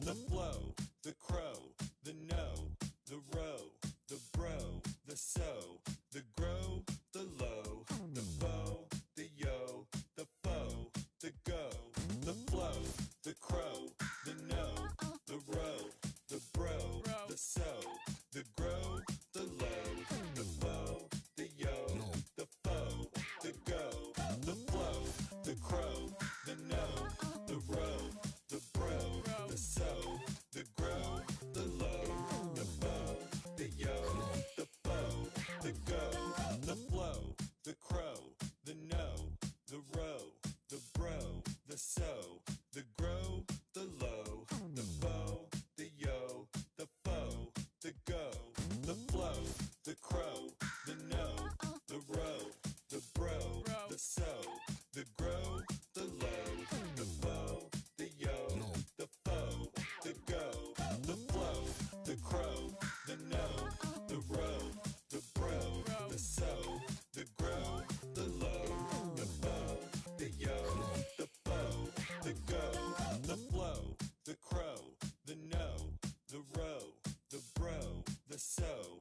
The flow, the crow, the no, the row, the bro, the so. the go, the flow, the crow, the no, the row, the bro, the so, the grow, the low, the foe, the yo, the foe, the go, the flow, the crow, the no, the row, the bro, the so, the grow, the low, the foe, the yo, the foe, the go, the flow, the crow. so